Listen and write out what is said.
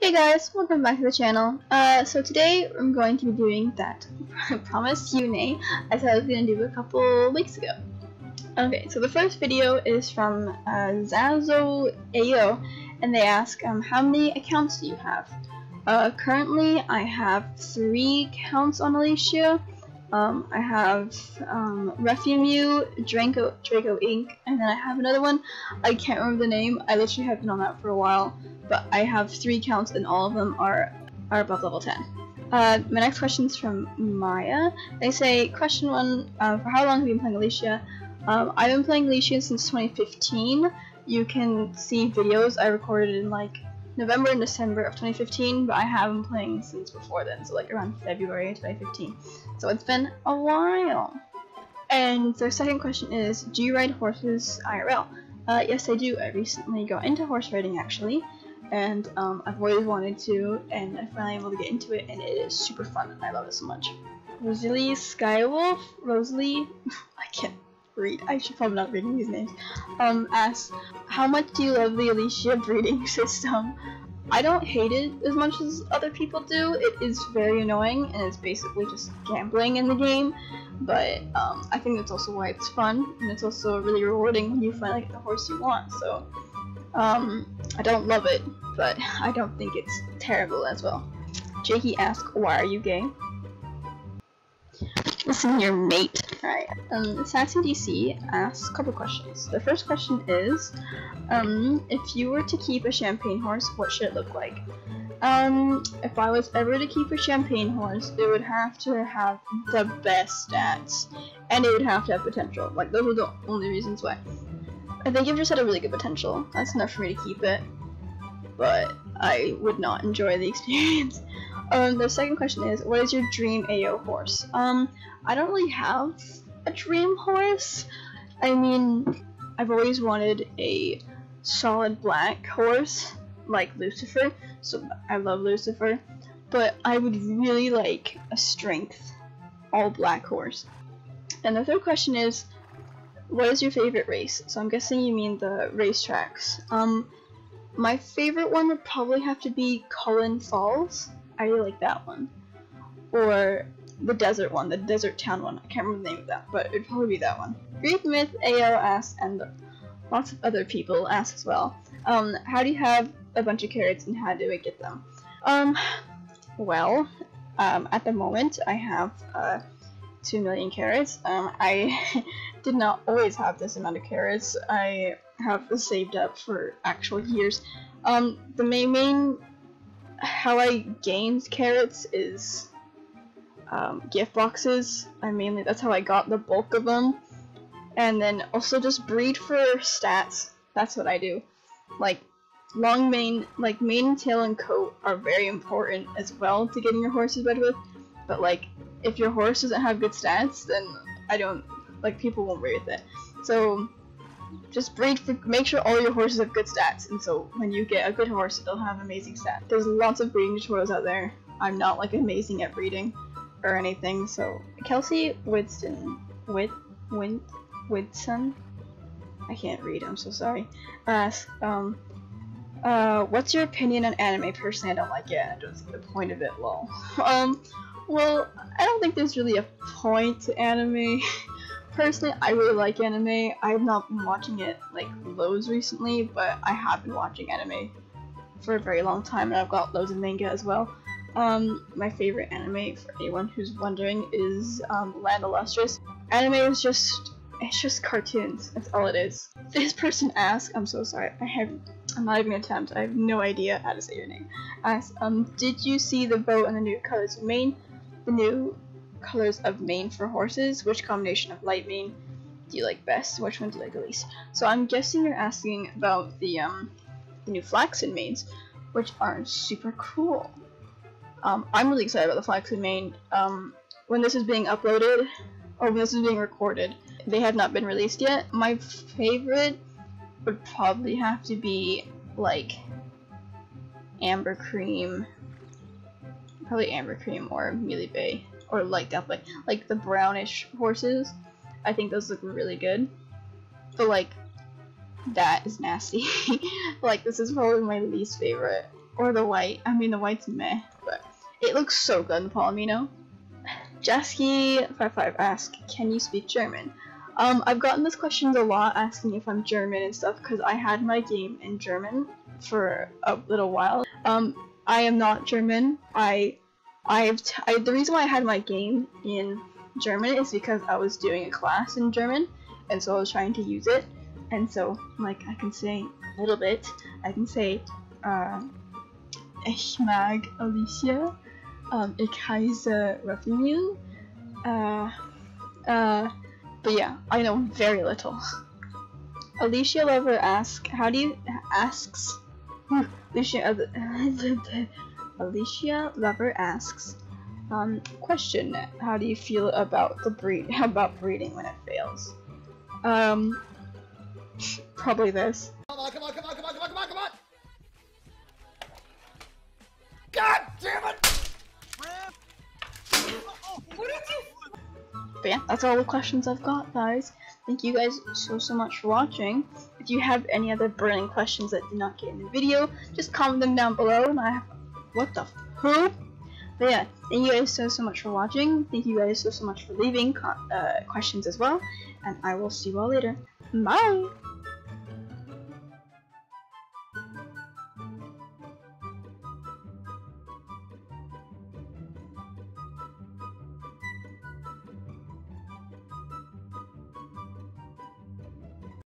Hey guys, welcome back to the channel. Uh, so today I'm going to be doing that I promised you, Nay, I said I was going to do a couple weeks ago. Okay, so the first video is from uh, Zazo Ayo, and they ask, um, how many accounts do you have? Uh, currently I have three accounts on Alicia. Um, I have um, Ruffymew, Draco, Draco Inc., and then I have another one. I can't remember the name. I literally have been on that for a while, but I have three counts and all of them are are above level 10. Uh, my next question is from Maya. They say, question one, uh, for how long have you been playing Alicia? Um, I've been playing Alicia since 2015. You can see videos I recorded in like November and December of 2015, but I have been playing since before then, so like around February 2015. So it's been a while. And their second question is, do you ride horses IRL? Uh, yes, I do. I recently got into horse riding actually, and um, I've always wanted to, and I finally able to get into it, and it is super fun, and I love it so much. Rosalie Skywolf, Rosalie, I can't read. I should probably not reading these names. Um, asks, how much do you love the Alicia breeding system? I don't hate it as much as other people do. It is very annoying, and it's basically just gambling in the game. But um, I think that's also why it's fun, and it's also really rewarding when you finally get the horse you want. So um, I don't love it, but I don't think it's terrible as well. Jakey asks, why are you gay? Listen, your mate. Alright, um, Sassy DC asks a couple questions. The first question is, um, if you were to keep a champagne horse, what should it look like? Um, if I was ever to keep a champagne horse, it would have to have the best stats, and it would have to have potential. Like, those are the only reasons why. I think it just had a really good potential. That's enough for me to keep it, but I would not enjoy the experience. Um, the second question is, what is your dream AO horse? Um, I don't really have a dream horse. I mean, I've always wanted a solid black horse, like Lucifer, so I love Lucifer, but I would really like a strength, all black horse. And the third question is, what is your favorite race? So I'm guessing you mean the racetracks. Um, my favorite one would probably have to be Cullen Falls. I really like that one. Or the desert one, the desert town one. I can't remember the name of that, but it'd probably be that one. Greek Myth, AO asks, and lots of other people ask as well. Um, how do you have a bunch of carrots and how do I get them? Um, well, um, at the moment I have uh, 2 million carrots. Um, I did not always have this amount of carrots. I have saved up for actual years. Um, the main, main how I gained carrots is um, gift boxes. I mainly that's how I got the bulk of them, and then also just breed for stats. That's what I do. Like long mane, like mane, tail, and coat are very important as well to getting your horses bred with. But like if your horse doesn't have good stats, then I don't like people won't breed it. So just breed for make sure all your horses have good stats. And so when you get a good horse it'll have amazing stats. There's lots of breeding tutorials out there. I'm not like amazing at breeding or anything. So kelsey winston Wid Win Widson? I can't read i'm so sorry. Asks um uh what's your opinion on anime? Personally i don't like it. I don't see the point of it lol um well i don't think there's really a point to anime personally, I really like anime. I have not been watching it like loads recently, but I have been watching anime for a very long time, and I've got loads of manga as well. Um, my favorite anime, for anyone who's wondering, is um, Land Illustrious. Anime is just, it's just cartoons. That's all it is. This person asked, I'm so sorry, I have, I'm not even attempt, I have no idea how to say your name. Asked, um, did you see the boat and the new colors of mane? The new colors of mane for horses. Which combination of light mane do you like best? Which one do you like the least? So I'm guessing you're asking about the um the new flaxen manes, which are super cool. Um, I'm really excited about the flaxen mane. Um, when this is being uploaded, or when this is being recorded, they have not been released yet. My favorite would probably have to be like amber cream, probably amber cream or mealy bay or like definitely like the brownish horses. I think those look really good. But like that is nasty. like this is probably my least favorite or the white. I mean, the white's meh, but it looks so good in Palomino. Jasky55 asks, can you speak German? Um, I've gotten this question a lot, asking if I'm German and stuff, because I had my game in German for a little while. Um, I am not German. I, I've t I, the reason why I had my game in German is because I was doing a class in German, and so I was trying to use it, and so like I can say a little bit. I can say, uh, ich mag Alicia. Um, ich heiße Ruffymew. Uh, uh, but yeah, I know very little. Alicia Lover asks, how do you asks? Alicia Alicia Lover asks, um, question: How do you feel about the breed? About breeding when it fails? Um, probably this. Come on, come on, come on, come on, come on, come on, come on! God damn it! But yeah, that's all the questions I've got, guys. Thank you guys so, so much for watching. If you have any other burning questions that did not get in the video, just comment them down below and I have... What the who? But yeah, thank you guys so, so much for watching. Thank you guys so, so much for leaving uh, questions as well. And I will see you all later. Bye!